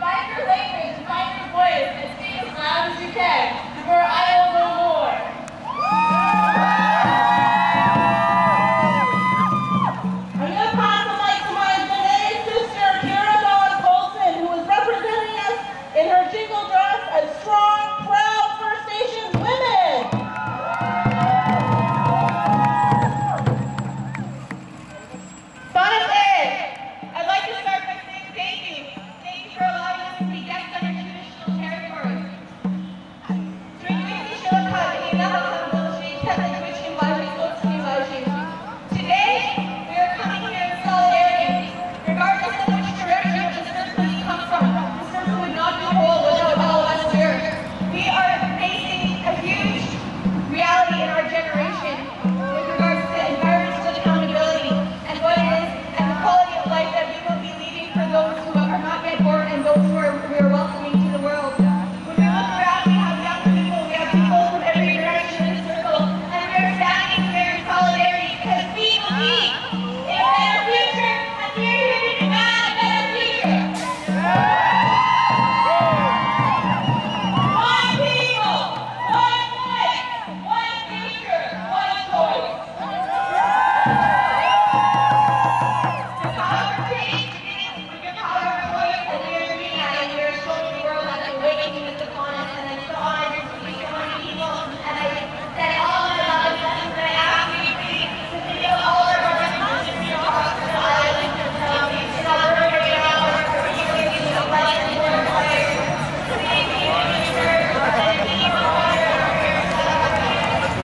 Find your language, find your voice, and speak as loud as you can. For I